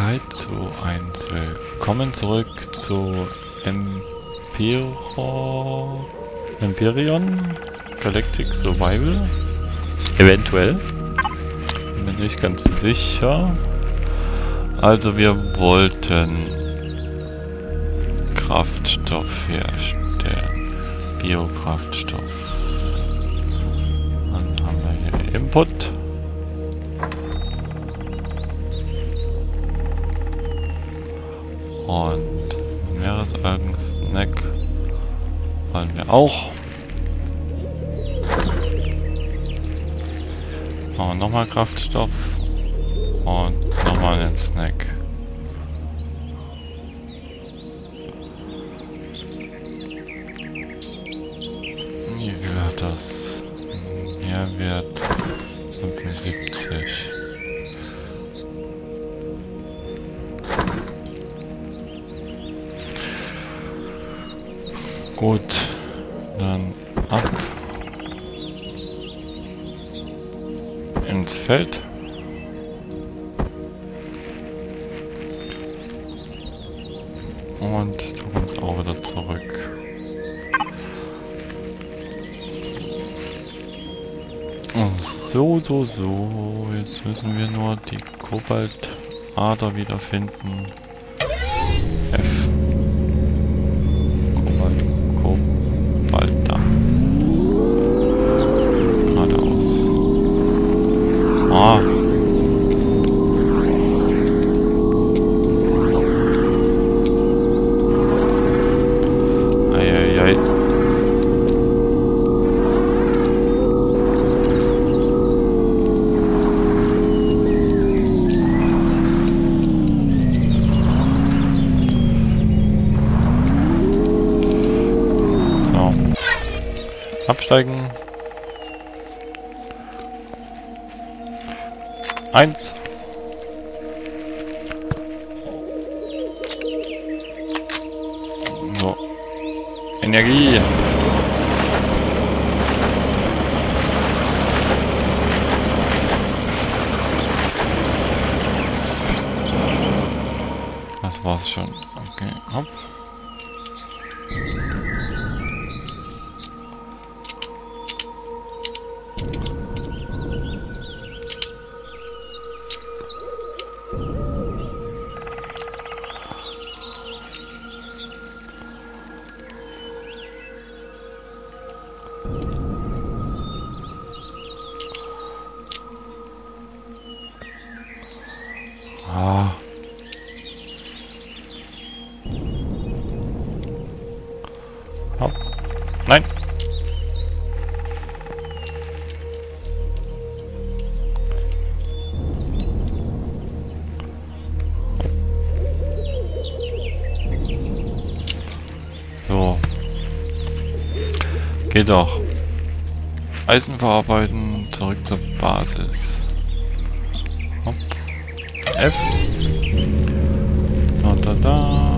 Aufmerksamkeit zu 1. Willkommen zurück zu Empiro... Empyreon Galactic Survival. Eventuell. Bin nicht ganz sicher. Also wir wollten Kraftstoff herstellen. Biokraftstoff. Dann haben wir hier Input. Und Meeresalgen-Snack wollen wir auch. Machen wir nochmal Kraftstoff. Und nochmal einen Snack. Gut, dann ab ins Feld. Und du kommst auch wieder zurück. So, so, so. Jetzt müssen wir nur die Kobaltader wiederfinden. Absteigen. Eins. So. Energie. Das war's schon. Okay, hopp. Geht doch. Eisen verarbeiten, zurück zur Basis. Hopp. F. Da da da.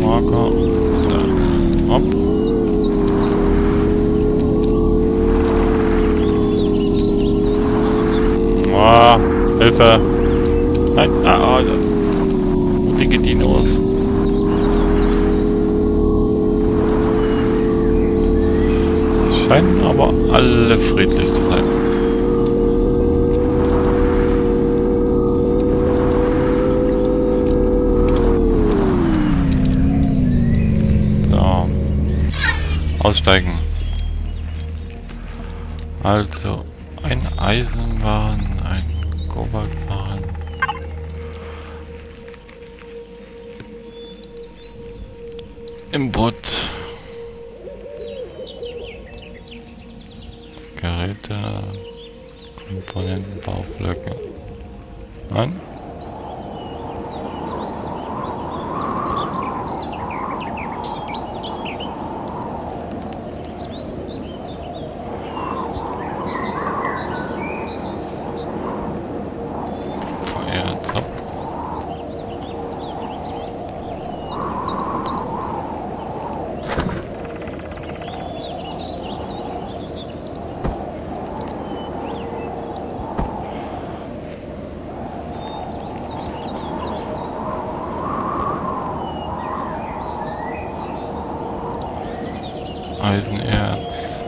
Marker. Da. Hopp. Ah, Hilfe. Aussteigen. Also, ein Eisenwaren, ein Kobaltwaren. Im Boot. Geräte, Komponenten, Bauflöcke. Nein? Feuerz ab. Eisenerz.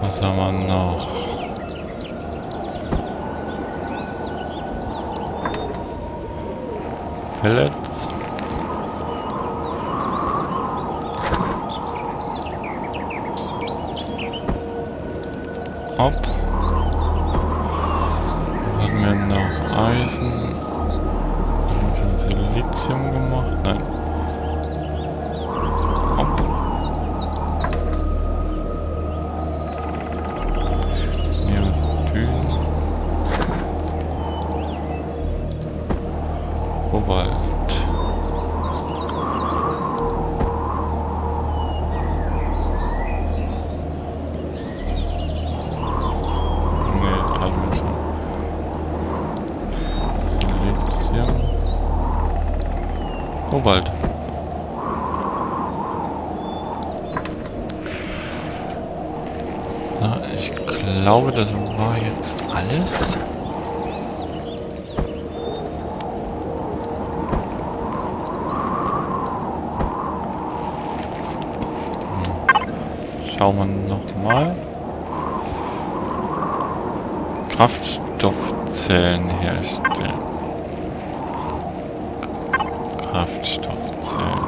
Was haben wir noch? Pellets. Dann hatten wir noch Eisen. Haben wir Silizium gemacht? Nein. Hopp. Neodyn. Kobalt. Nee, hatten wir schon. Silizium. Kobalt. So, ich glaube, das war jetzt alles. Schauen wir nochmal. Kraftstoffzellen herstellen. Kraftstoffzellen.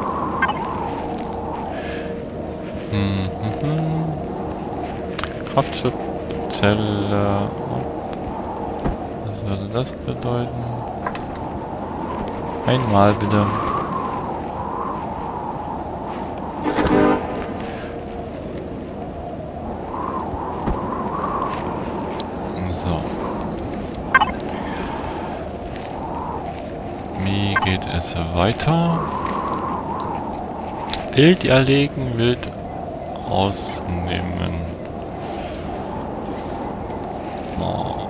Mhm. Kraftstoffzelle. Was würde das bedeuten? Einmal bitte. Wie geht es weiter? Bild erlegen, Wild ausnehmen. Oh.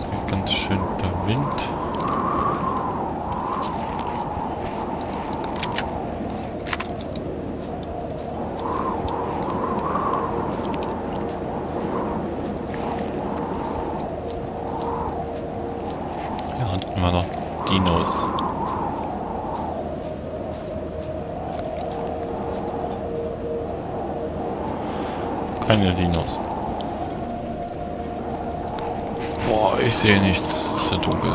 Geht Ganz schön der Wind. Ja, und immer noch Dinos. Keine Dinos. Boah, ich sehe nichts. Es ist so dunkel.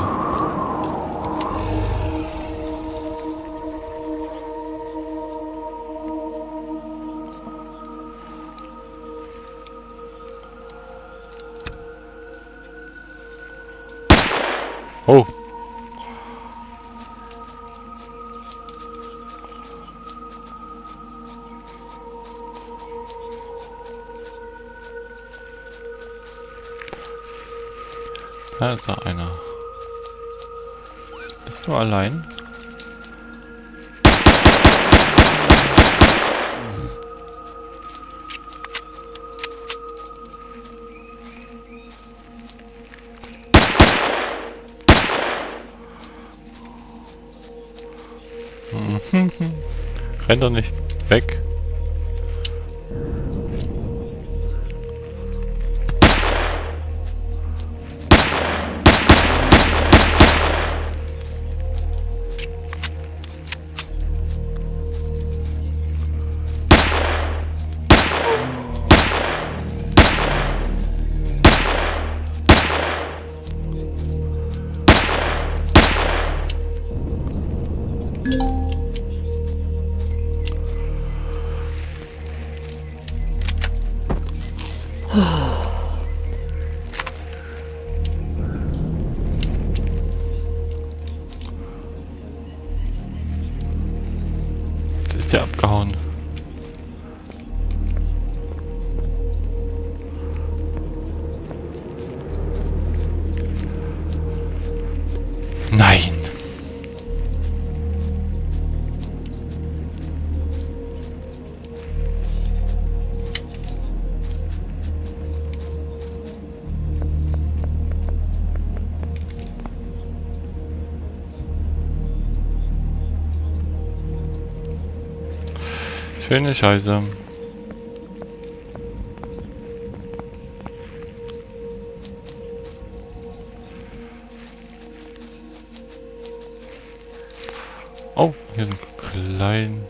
Oh. Da ist da einer. Bist du allein? Renn doch nicht weg. Jetzt Schöne Scheiße. Oh, hier sind klein.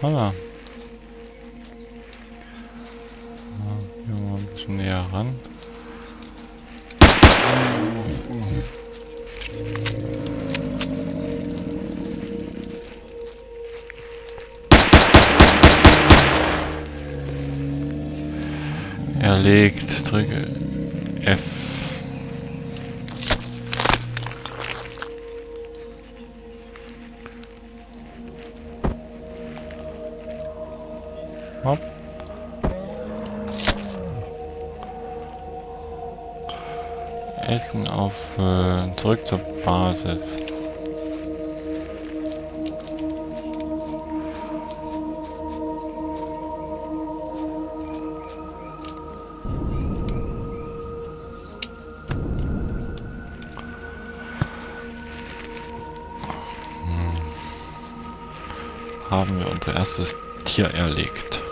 Ah. Ja, hier mal ein bisschen näher ran. Erlegt, drücke F. Hopp. Essen auf äh, zurück zur Basis. Erstes Tier erlegt.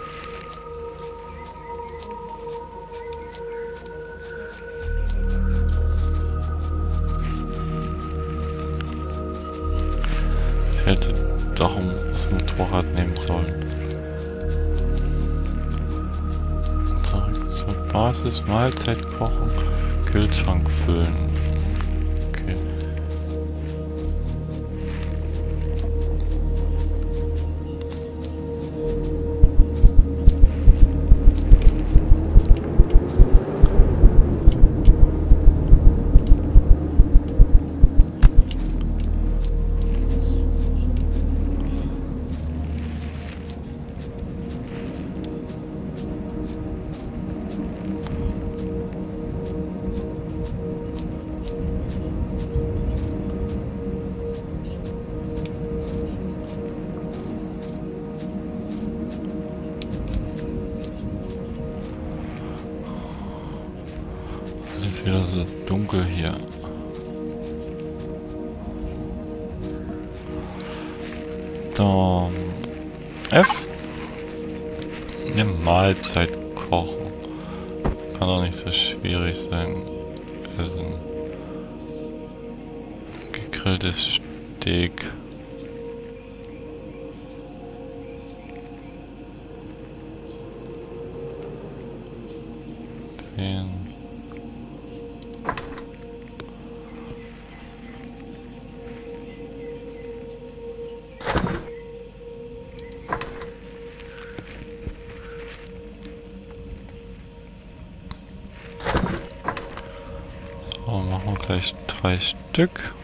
Ich hätte darum das Motorrad nehmen sollen. Zur Basis, Mahlzeit kochen, Kühlschrank füllen. Ist wieder so dunkel hier. So. F. Eine Mahlzeit kochen. Kann doch nicht so schwierig sein. Essen. Gegrilltes Steak. Zehn. Drei Stück.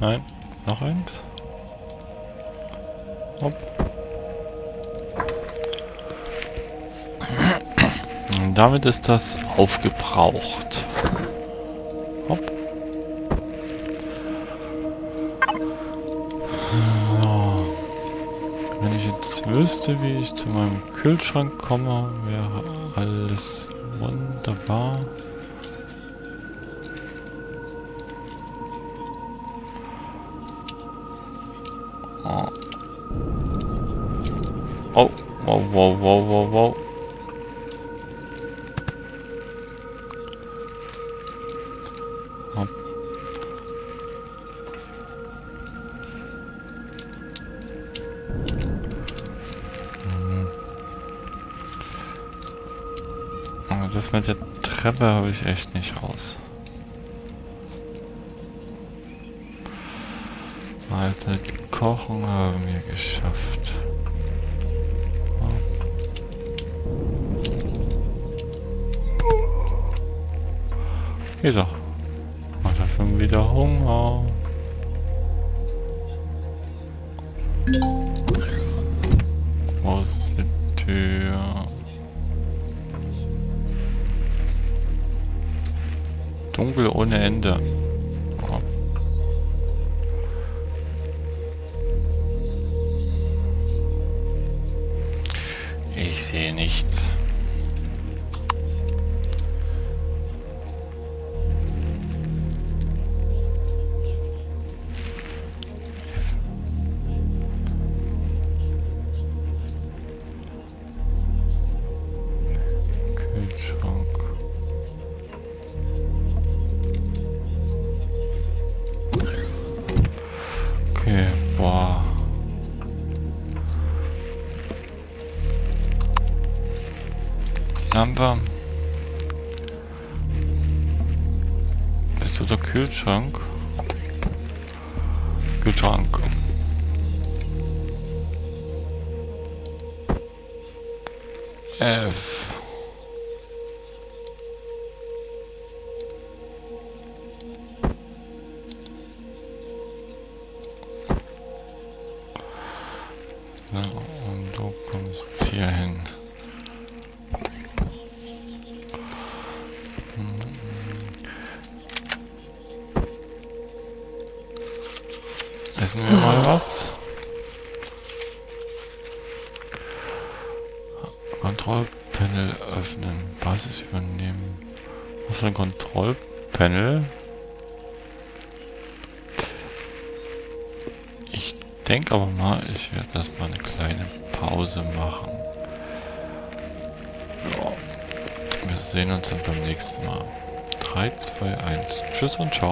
Nein, noch eins. Hopp. Und damit ist das aufgebraucht. Hopp. So. Wenn ich jetzt wüsste, wie ich zu meinem Kühlschrank komme, wäre alles wunderbar. Oh. Oh, wow, wow, wow, wow, wow. Das mit der Treppe habe ich echt nicht raus. Mahlzeit kochen haben wir geschafft. Geht doch. Macht er schon wieder Hunger. Wo ist die Tür? Dunkel ohne Ende. Ich sehe nichts. Haben wir... Bist du der Kühlschrank? Kühlschrank. F. Essen wir mal was. Kontrollpanel öffnen. Basis übernehmen. Was ist ein Kontrollpanel? Ich denke aber mal, ich werde das mal eine kleine Pause machen. Ja. Wir sehen uns dann beim nächsten Mal. 3, 2, 1. Tschüss und ciao.